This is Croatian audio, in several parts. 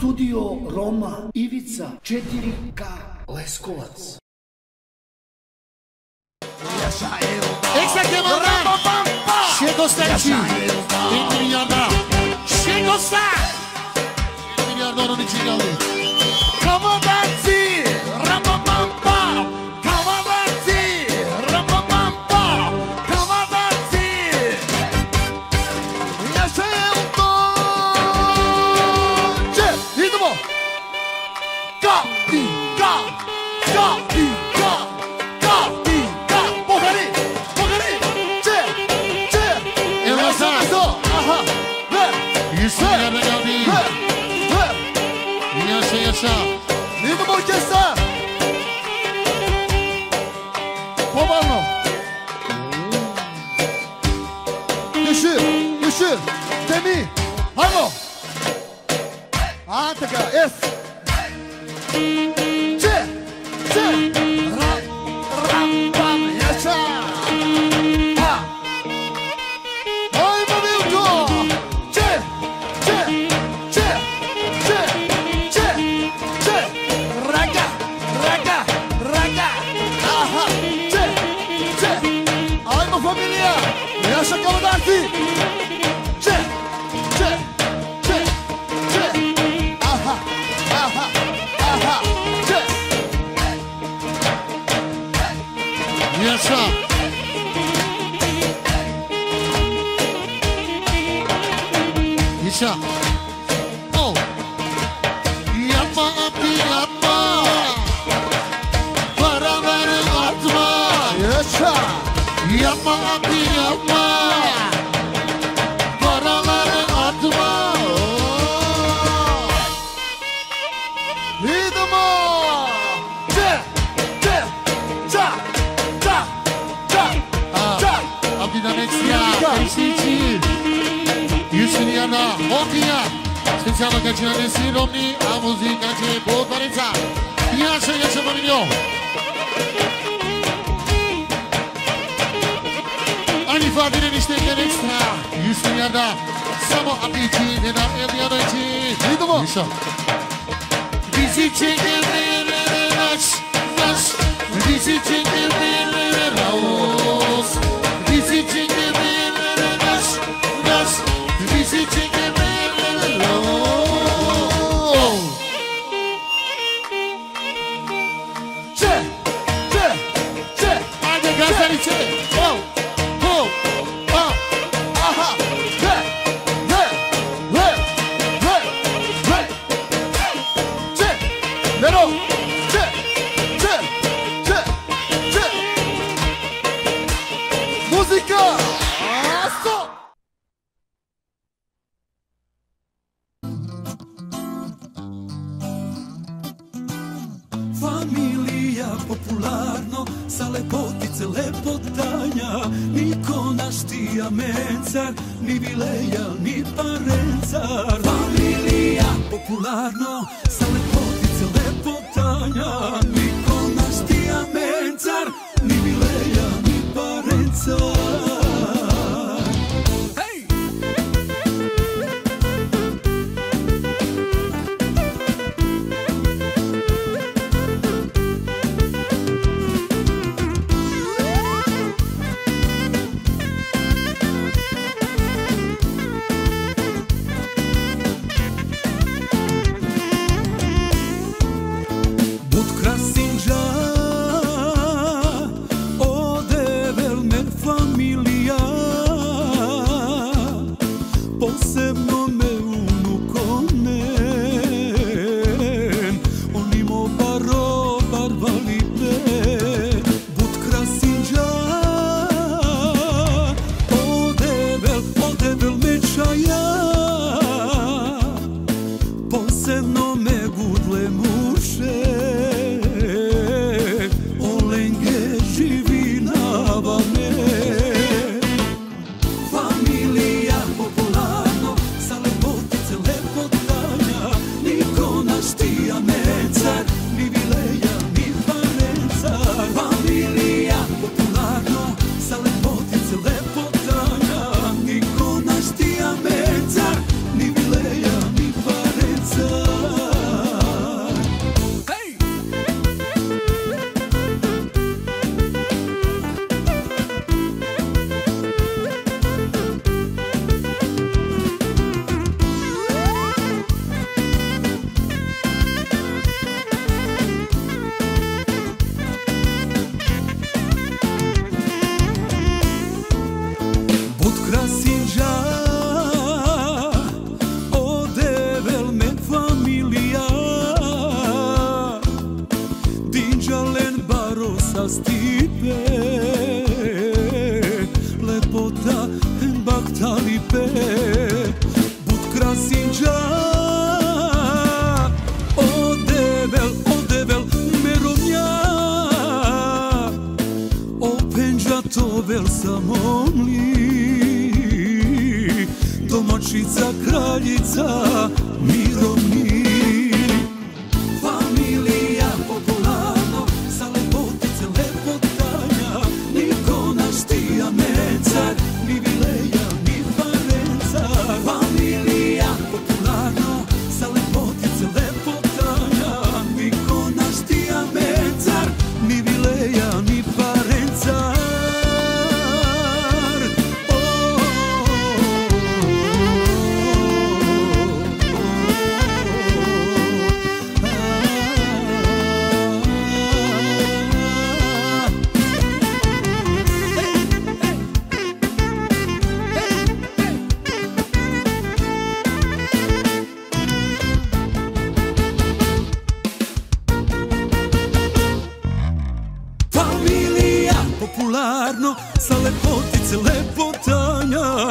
Studio Roma, Ivica, 4K, Leskovac. Eksaktivno dan! Še gosteći! Mitri Jordan! Še gosta! Mitri Jordan, oni čigavni! Come on back! Miami. Vamos. Ah, Ática, yes. cominciamo a cacciare si nomi a musica c'è potenzia piace che c'è bambino anni fa dire di stendere extra giusto mi andà siamo amici e da e di amici di dopo bizi çekebilirler aç aç bizi çekebilirler ağız bizi çekebilirler aç aç bizi çekebilirler ağız Tija mencar, ni vileja, ni parencar. Familija popularno sa lepotice lepotanja. Niko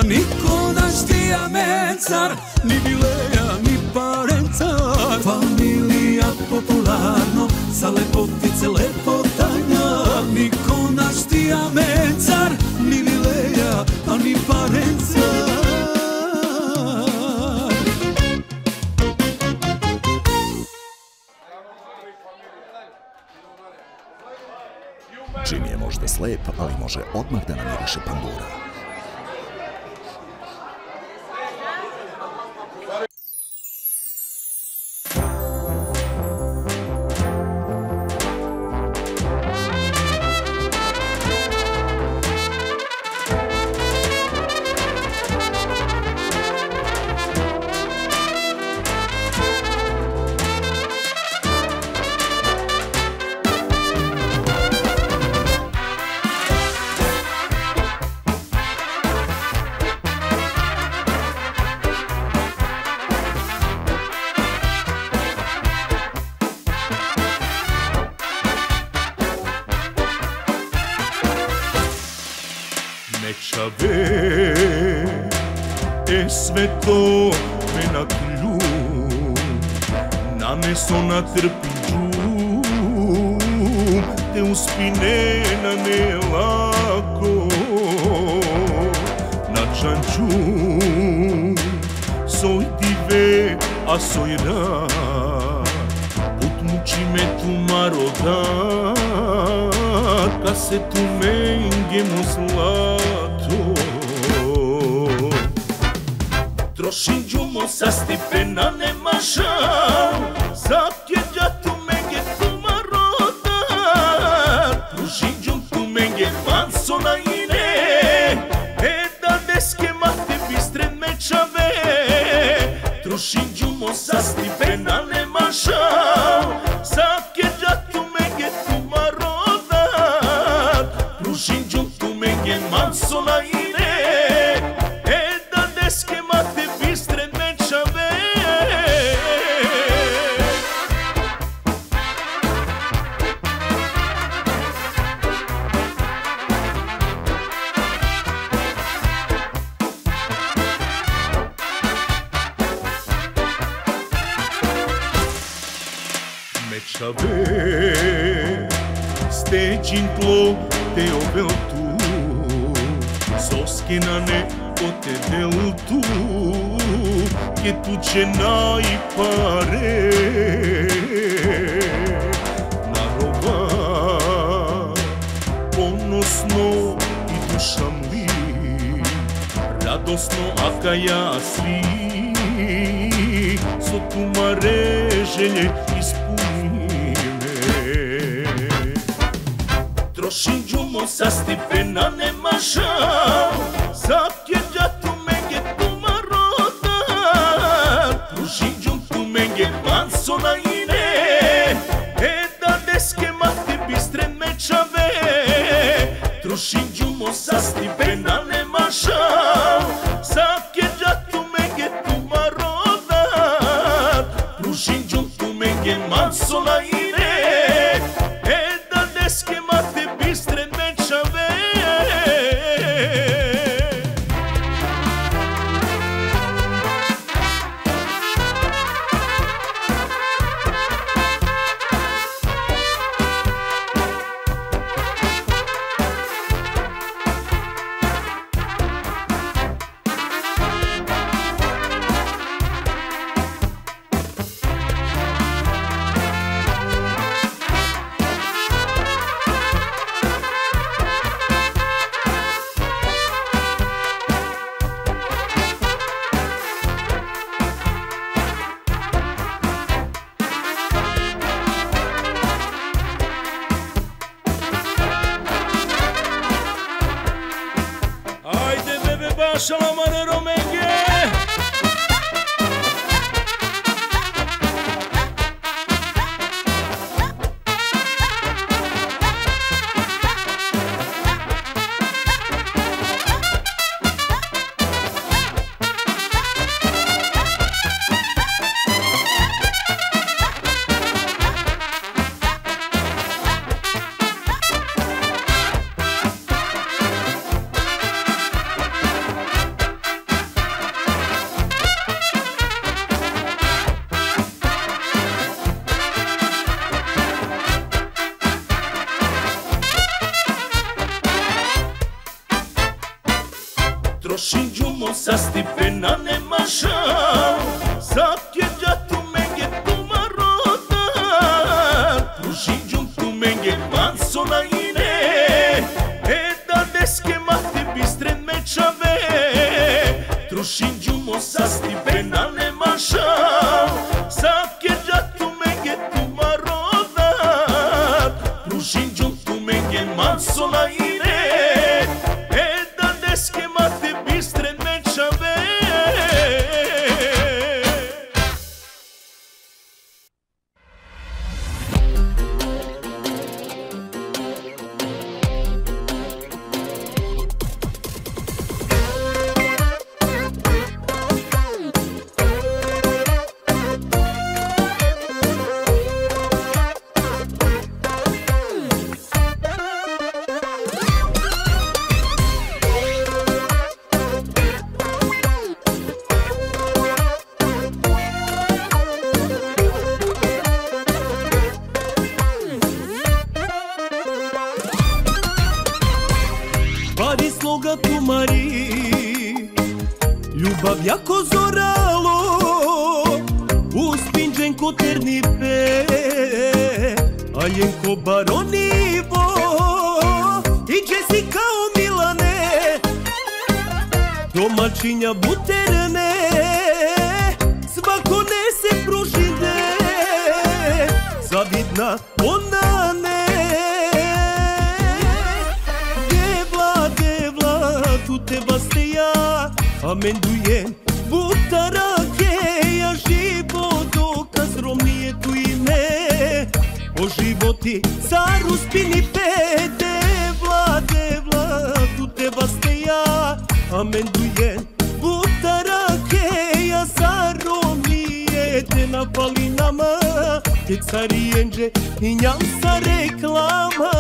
Niko da štija mencar Ni bileja, ni parencar. Familija popularno Sa lepotice lepotanja Niko da štija mencar Ni bileja, a ni parencar. Čim je možda slep, ali može odmah da namiriše pandura. ти са руспини пете владе владу те вастея амен дуен бутара кея са ромие те на палинама те цариенже и ням са реклама.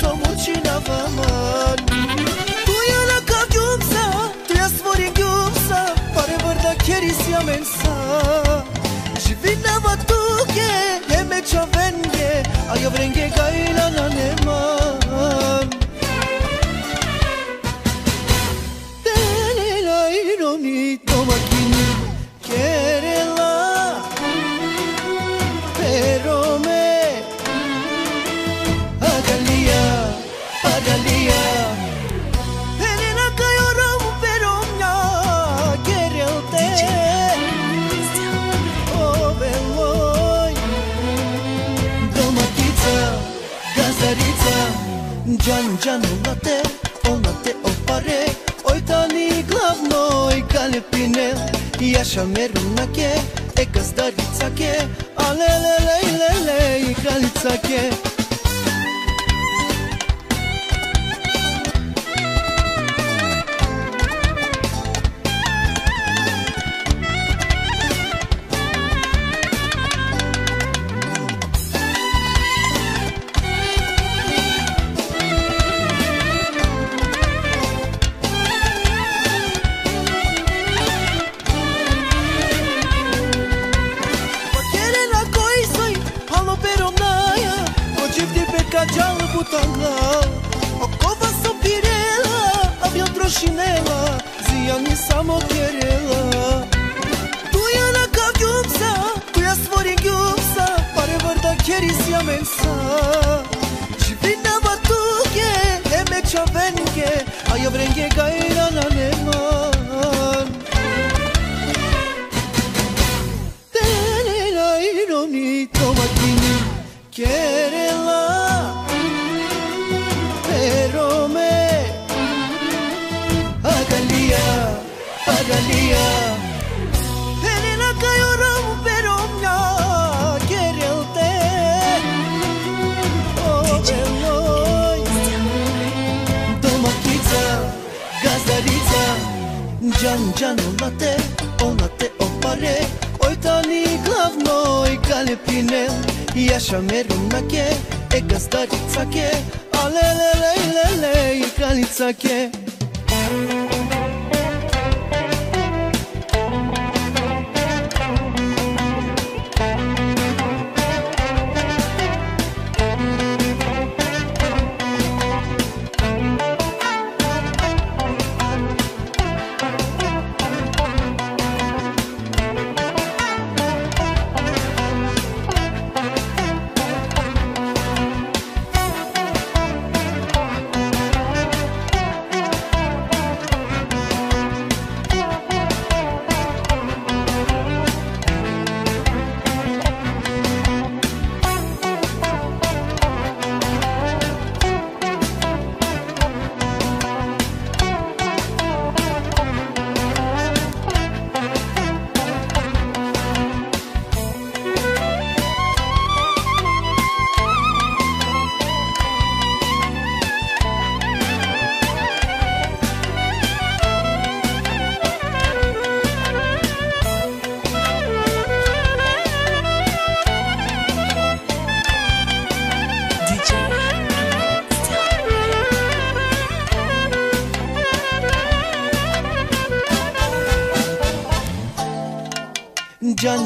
samo cinava man Tujela ka gjumsa, tuja smori gjumsa Pare vërda kjeris jam e nësa Shvina vatuke, jeme qavenge Ajo vrenge gajla Джано лате, онате опаре, ой тани главно, ой калепине, јаша мерунаке, е каздарицаке, а ле ле ле ле ле, и кралицаке.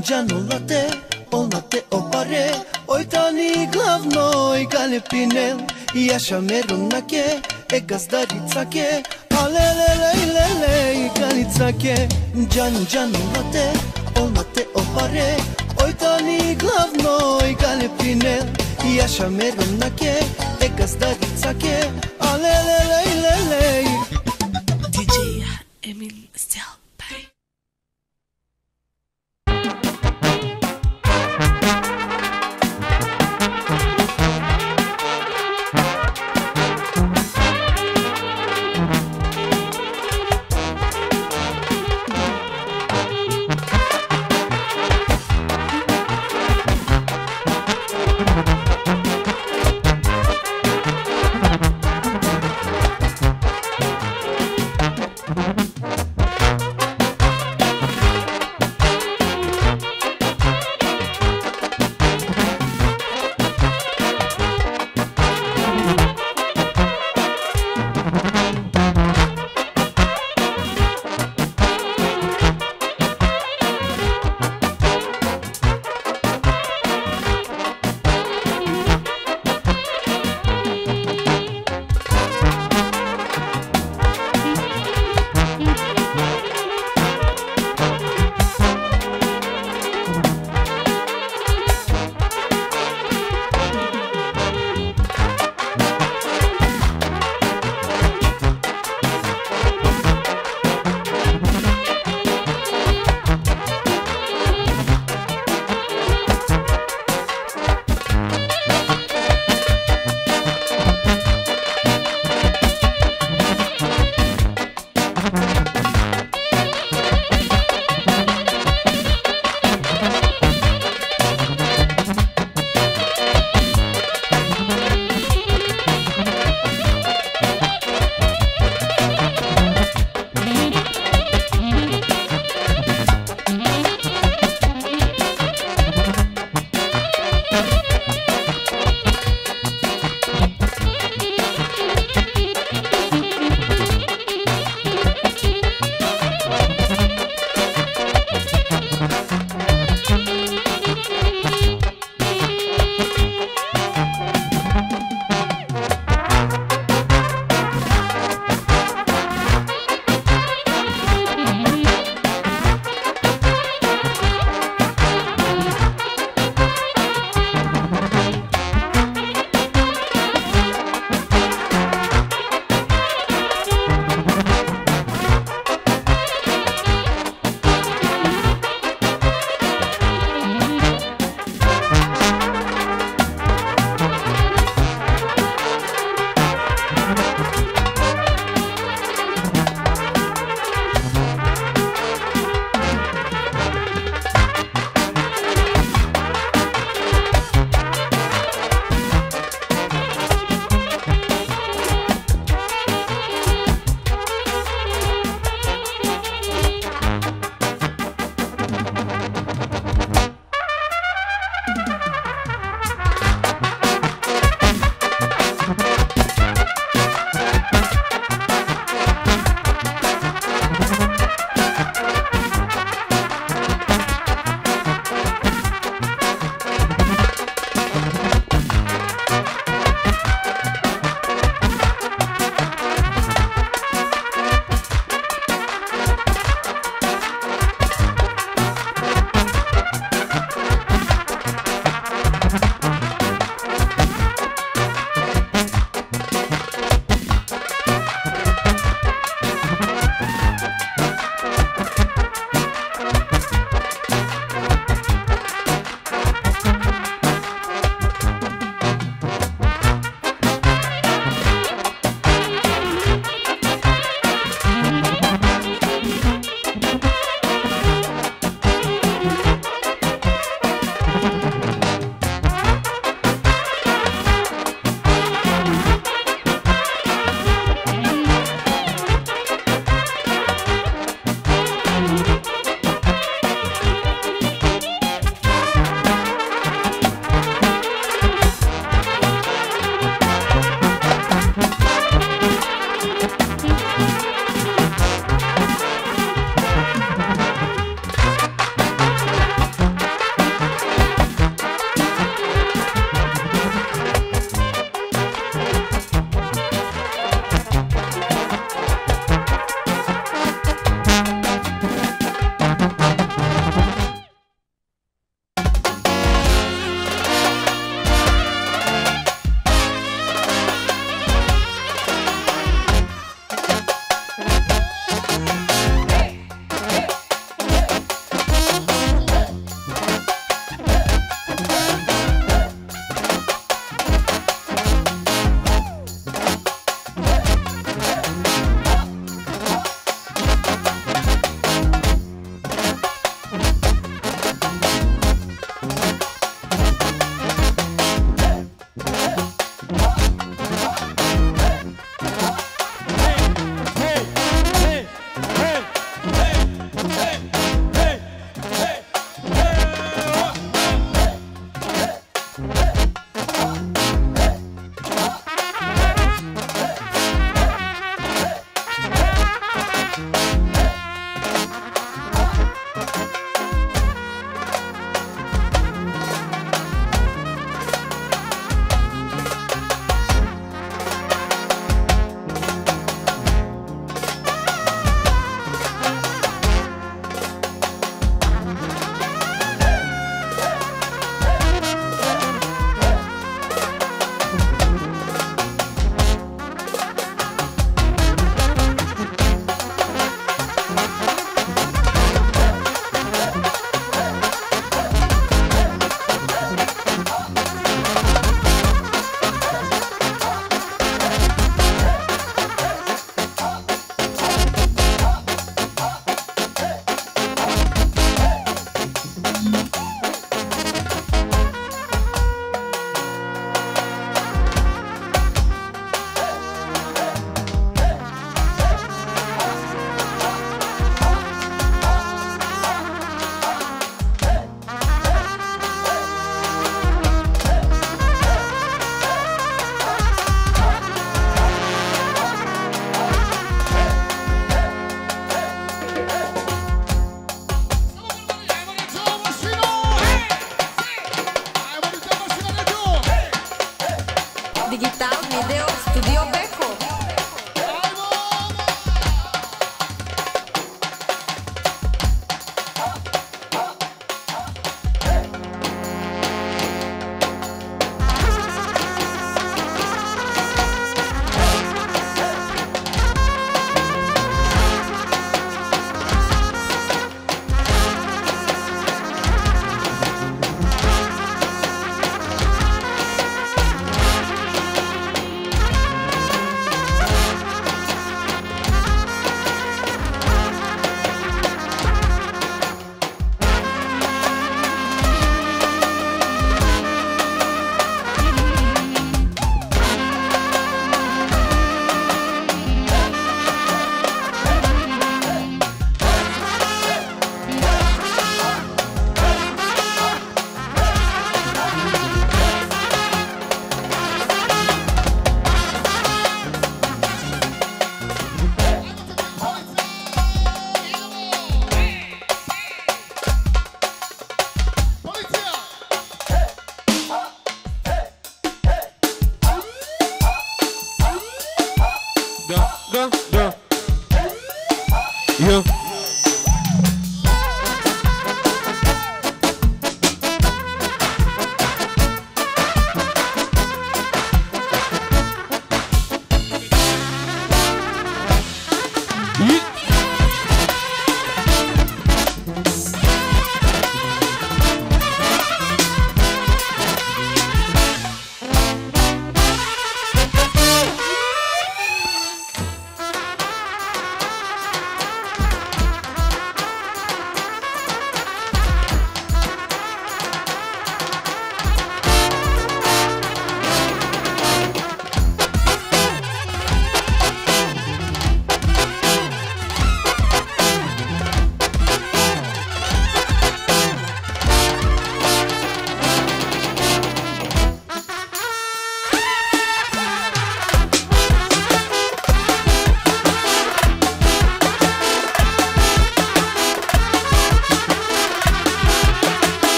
Sanđanu late, ona te opare. Ojtani glavnoj gale pinel Jaša merunake, e gazdaricake Alelelelele, galicake Sanđanu late, ona te opare. Ojtani glavnoj gale pinel Jaša merunake, e gazdaricake Alelelelele DJ Emil Stel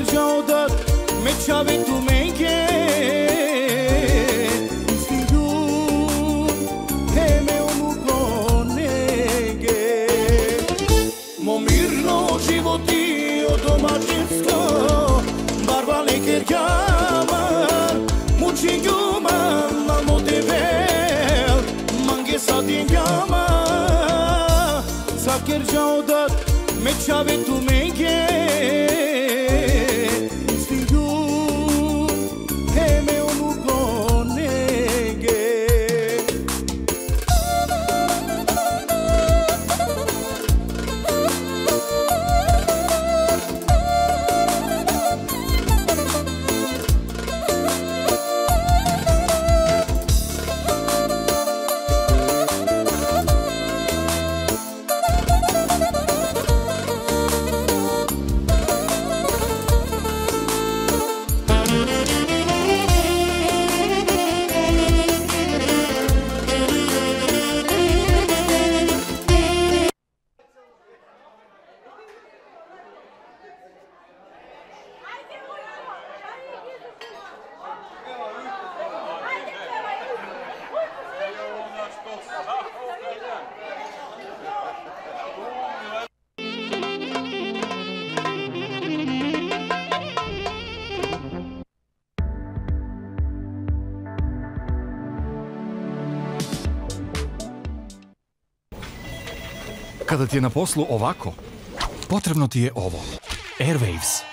bir jaudat me çavi tu menge e Momirno životi od domaćinsko Barba leker kamar Muči guman na motivel Mange sadin gama Sakir jaudat tu menge ti je na poslu ovako, potrebno ti je ovo. Airwaves.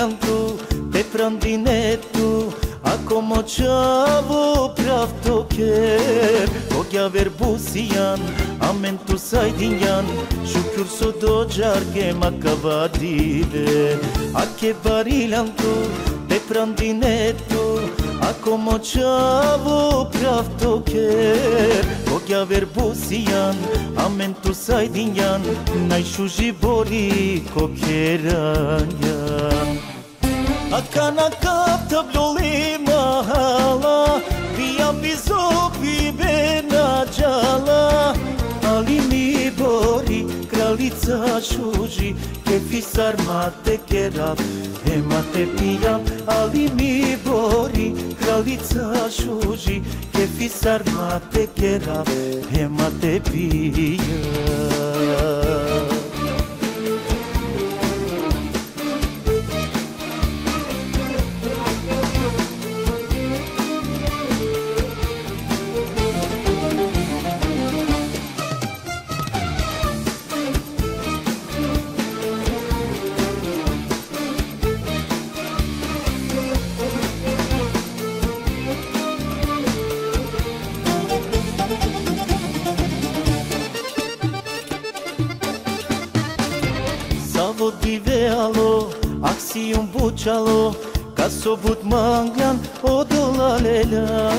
eram tu, te prandine tu Ακόμα τσάβο πράφτο και Κόγια βερμπούσιαν Αμέν του σαϊδινιάν Şükür su docar ke makavadide Ake barilan tu Deprandine tu Ακόμα τσάβο πράφτο και Κόγια βερμπούσιαν Αμέν του σαϊδινιάν Να ισούζει μπορεί κοκεράνιαν atcana capta bloli mahala via mizo bibena jala ali mi bori kraljica šuži kefi sarmate kerap Emate pijam, ali mi bori kraljica šuži Kefi sarmate kerap, emate pijam Чало, касо бут манган, одола леля.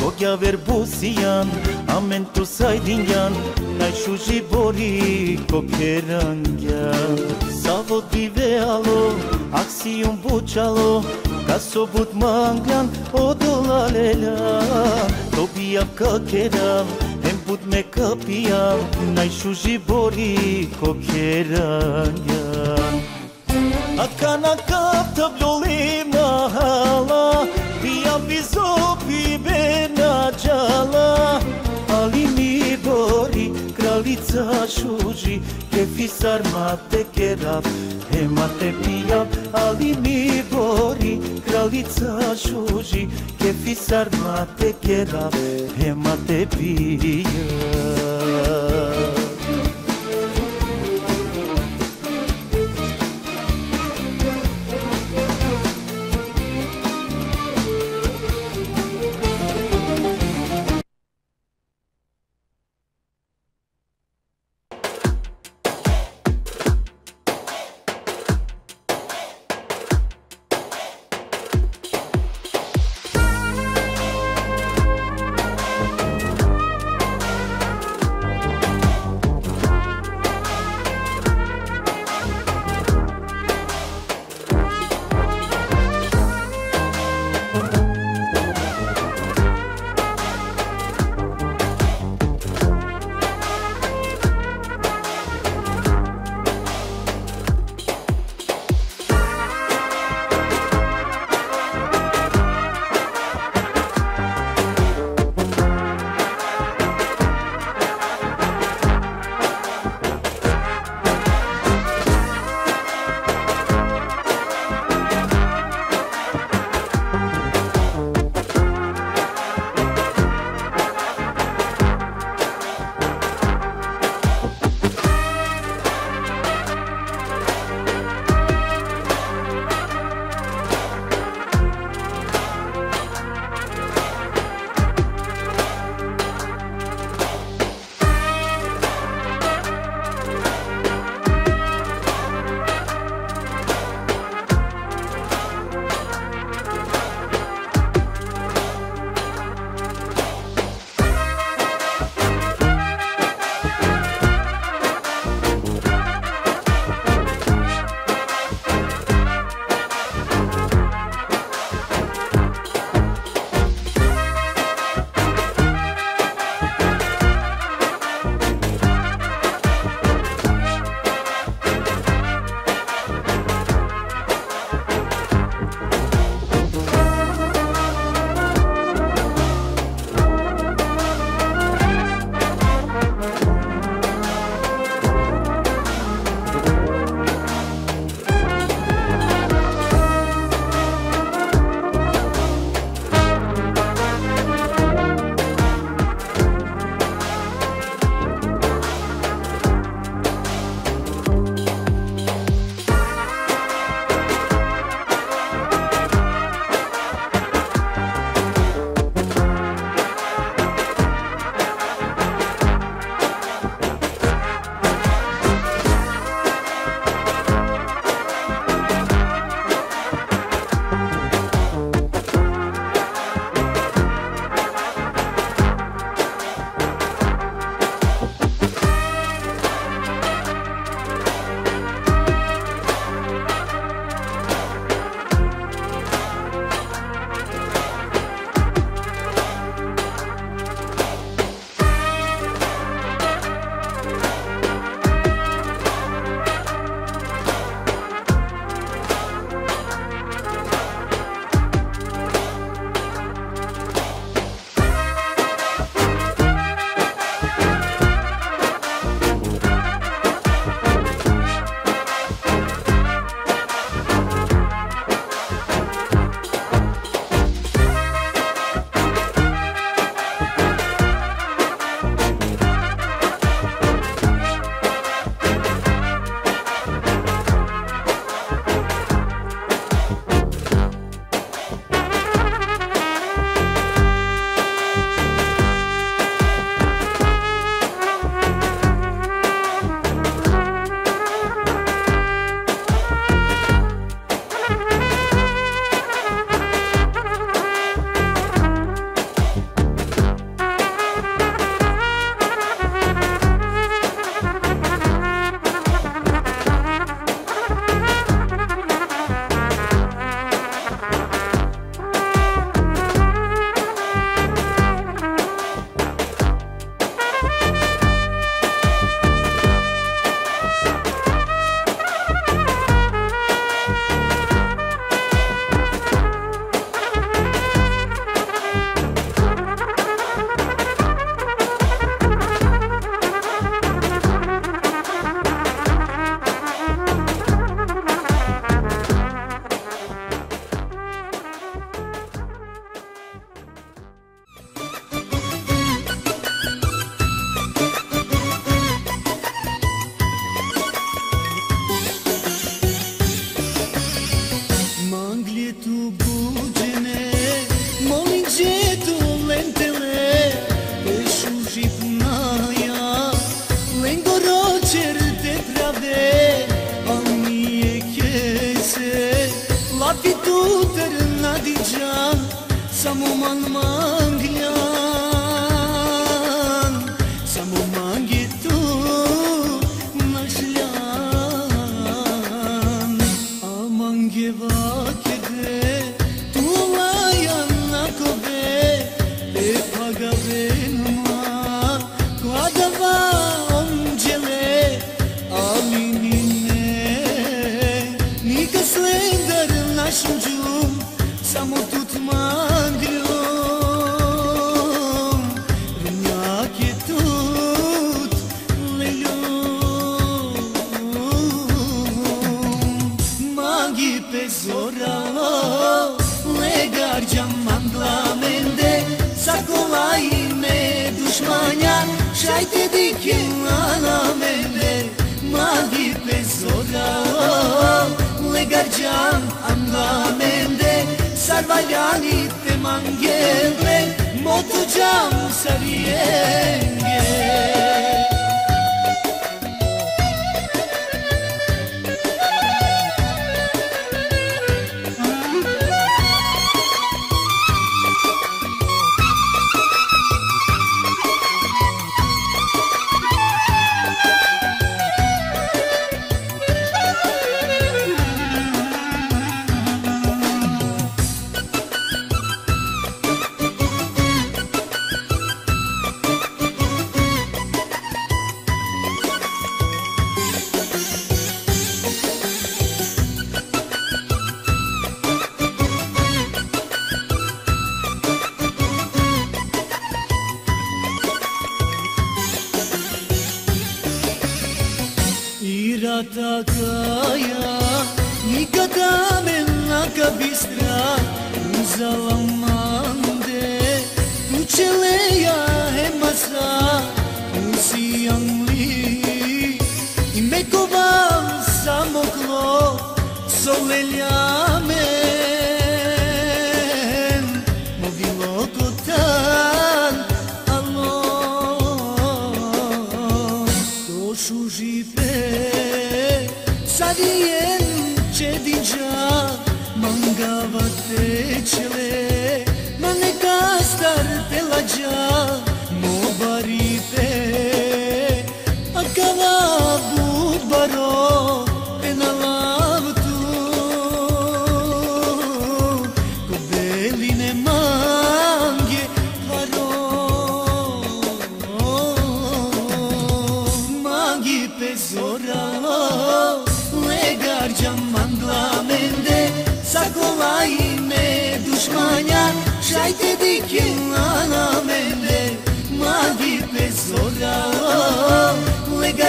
Когя вербусиян, амен ту сайдинян, найшужи бори кокерангян. Саво дивеало, аксиум бучало, касо бут манган, одола леля. Тобия какерам, em put me kapia, najšuži bori kokjeranja. Akana ka მსოფლიო მაჰალა დიაბი ზოფი ბენაჯალა. ალიმი გორი კრალიცა შუჯი კეფი სარმატე კერაბ ჰემატე პიაბ ალიმი გორი კრალიცა შუჯი კეფი სარმატე კერაბ ჰემატე პიაბ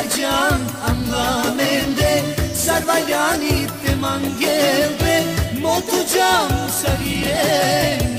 Sarvajan Angamende Sarvajani Te Mangelbe Motujam Sariyembe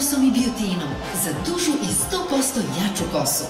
kokosom i biotinom za dužu i 100% jaču kosu.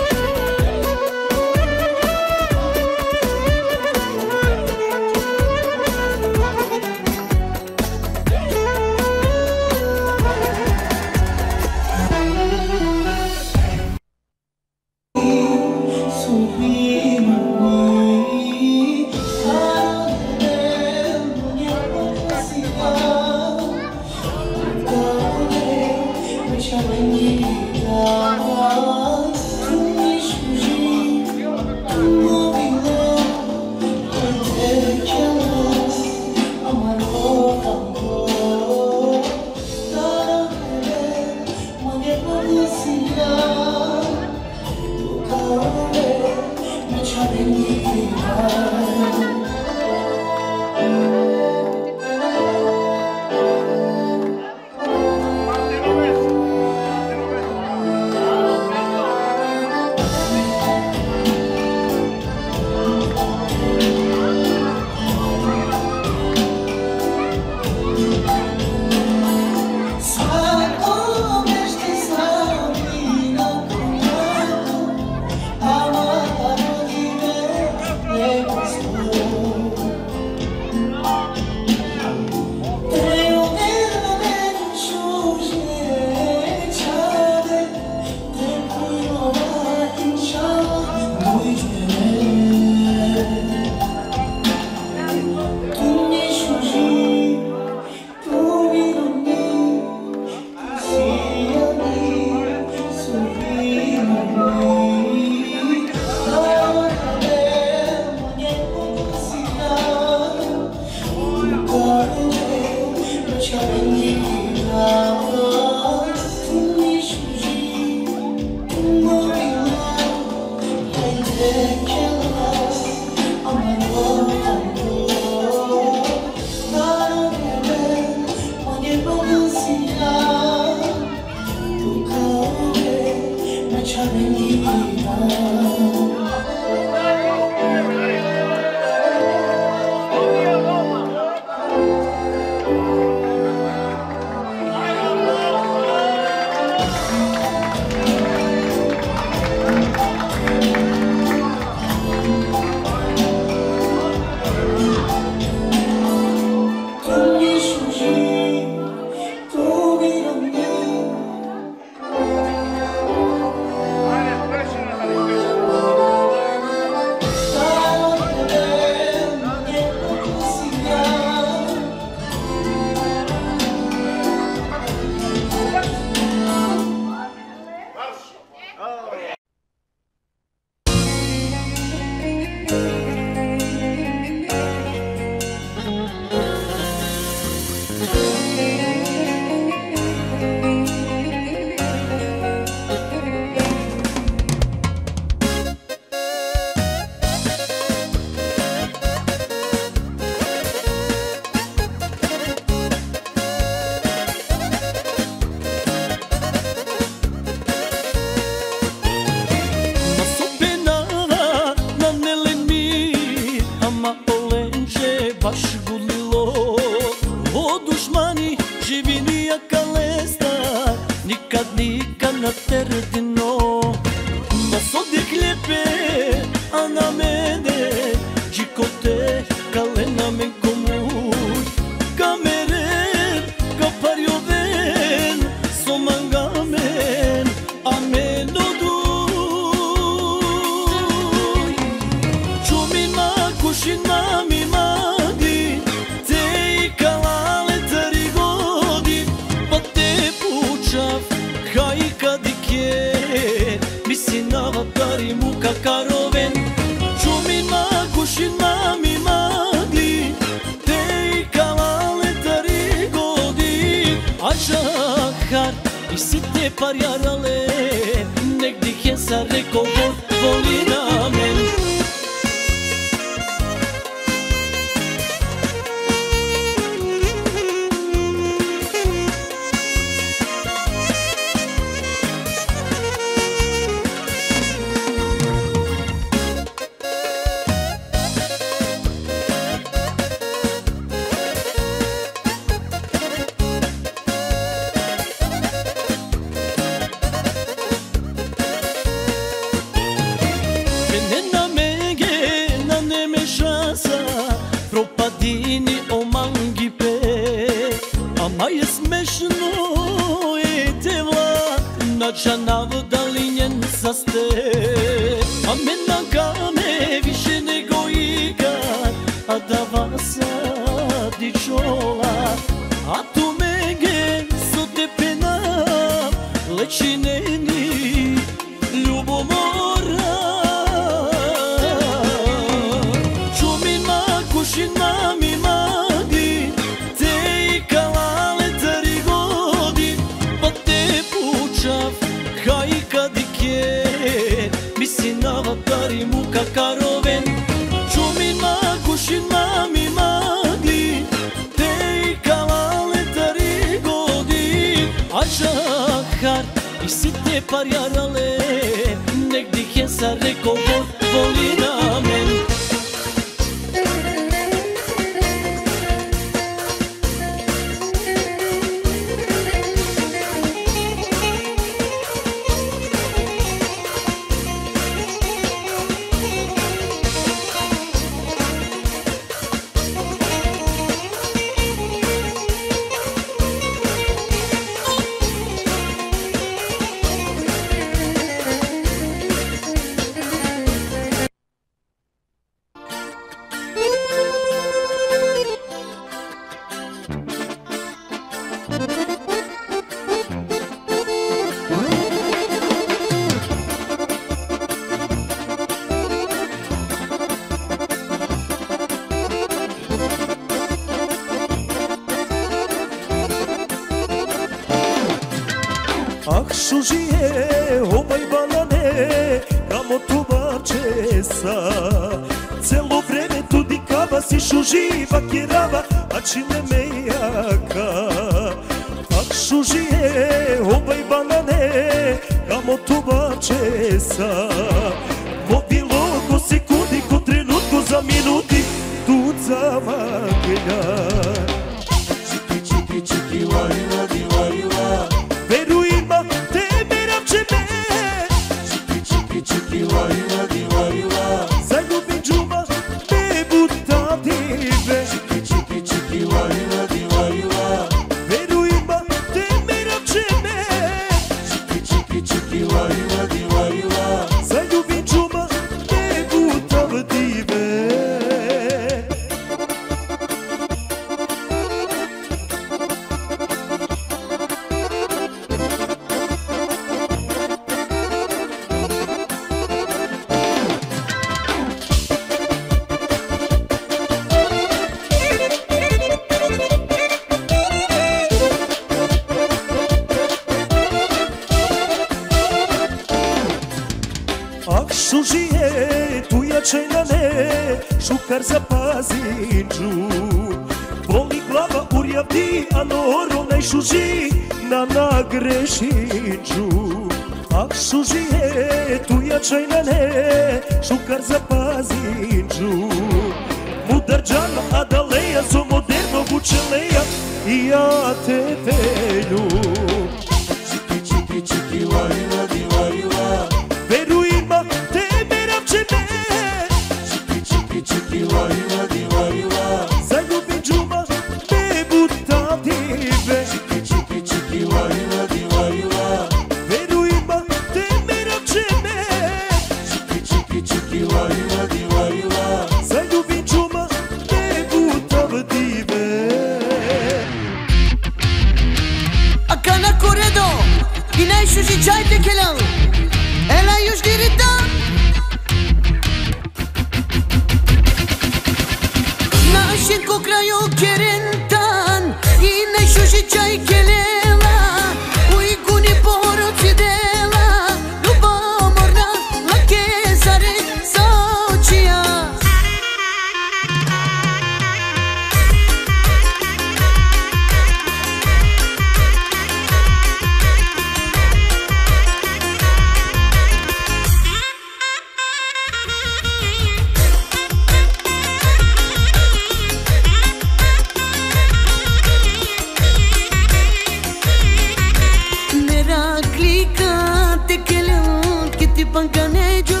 pangane jo?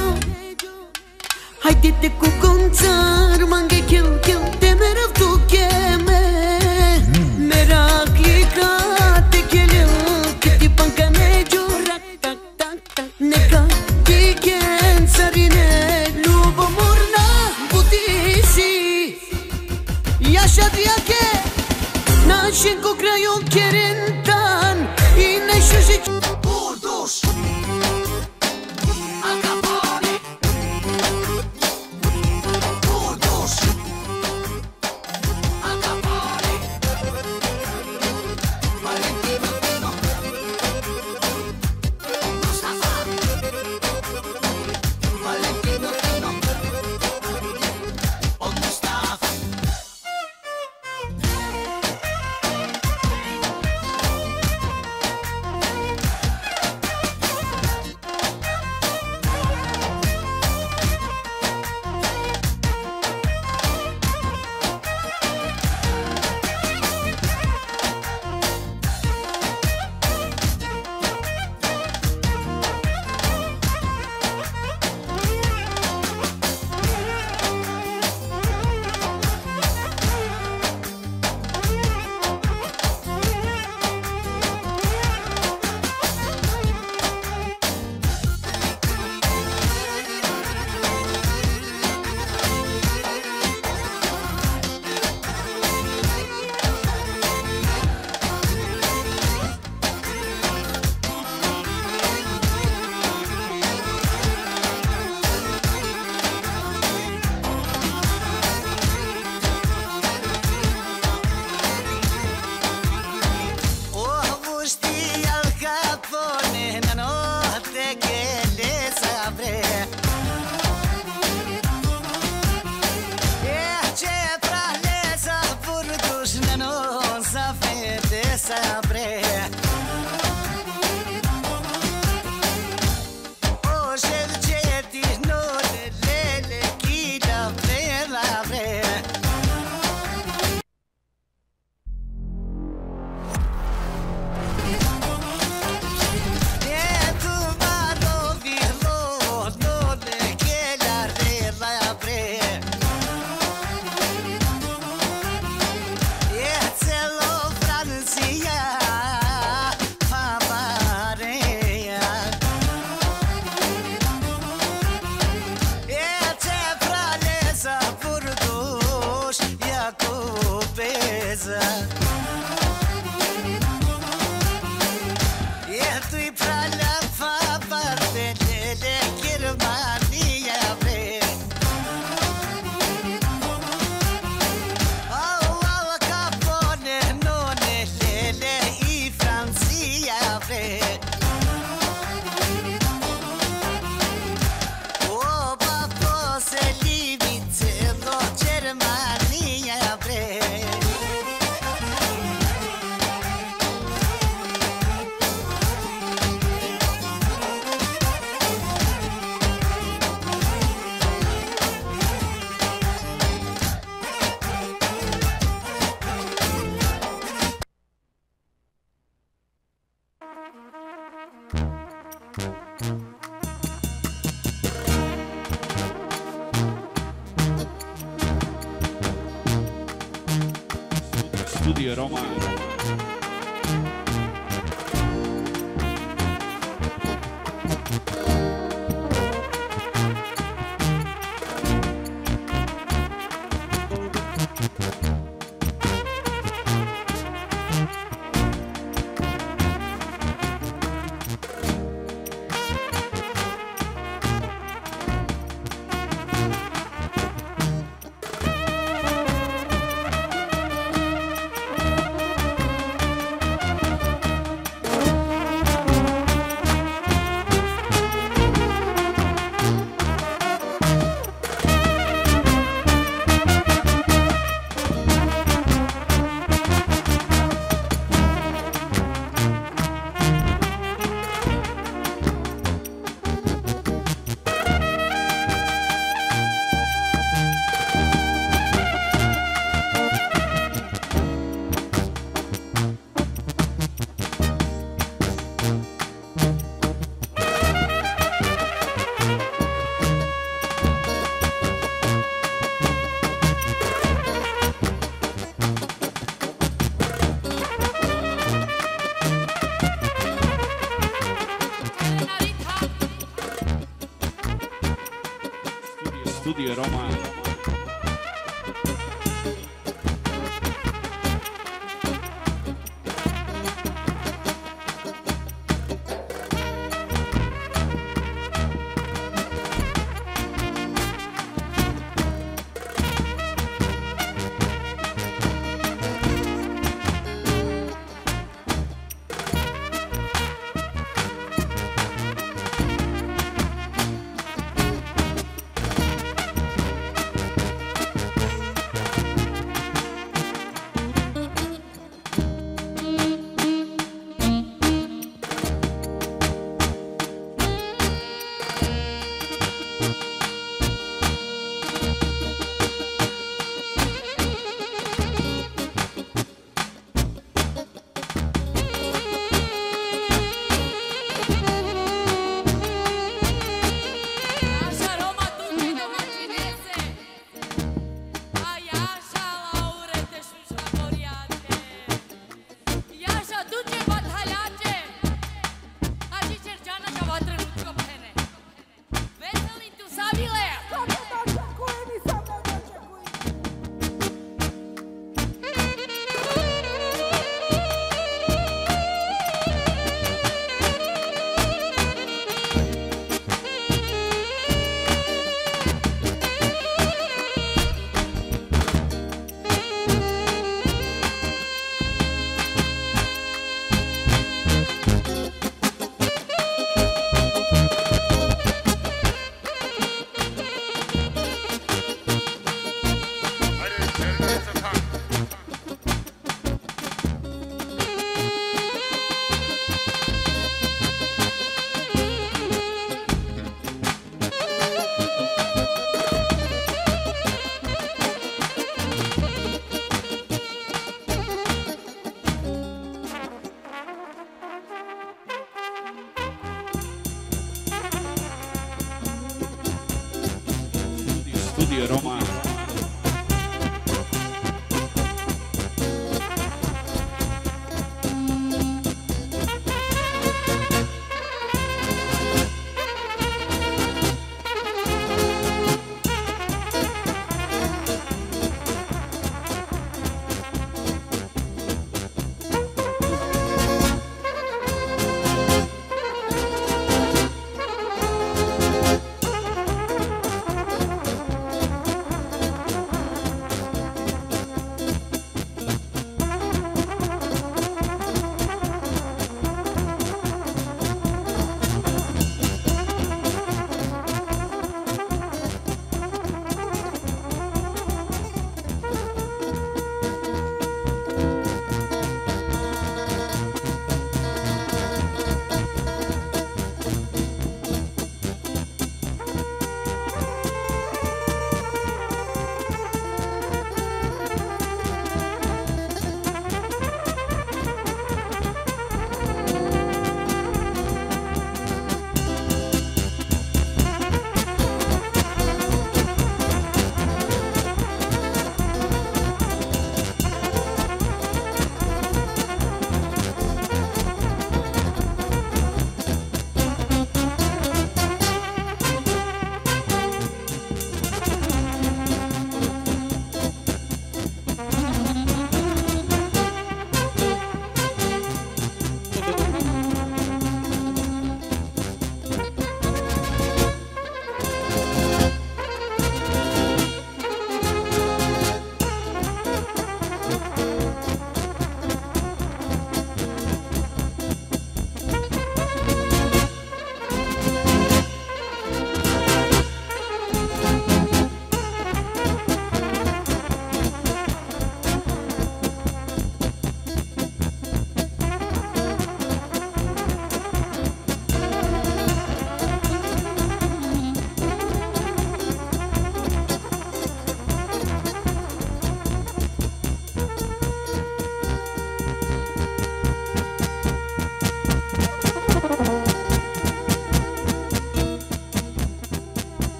Hai te te ku kon tsar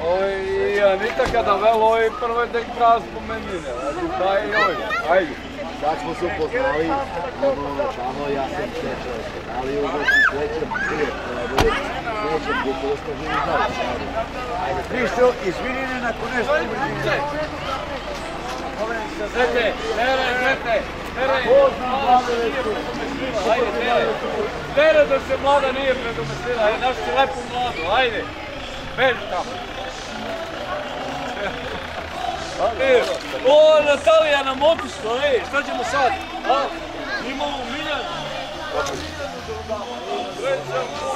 Oi, Anitta, que dar velho? Oi, pelo menos tem que trazer pro menino. Né? Tá aí, oi. Aí. Kad smo se upoznali, normalno tamo, ja sam čovjek, ali uvijek i sledećem prije, sledećem putu ostavljeni znao. Ajde, Krišto, izvinite nakon nešto. Srete, tere, srete, tere. Ajde, tere. Tere da se mlada nije predomestila, ajde, naš si lepu mladu, ajde. Beži tamo. E, o, Natalija nam otišla, ej, šta ćemo sad? Imamo Miljan. Esa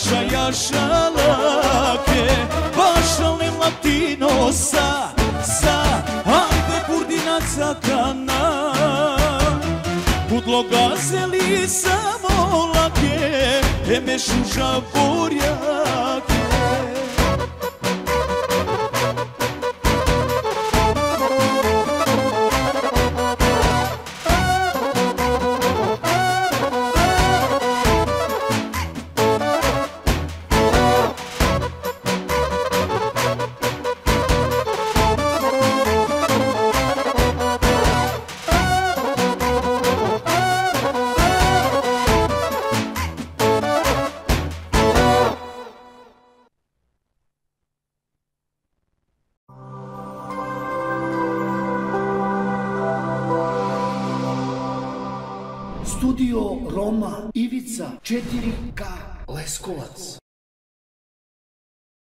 Jaša, jaša lake Bašale latinosa Sa Ajde burdinaca kana Pudlo gazeli samo lake Eme šuža burjake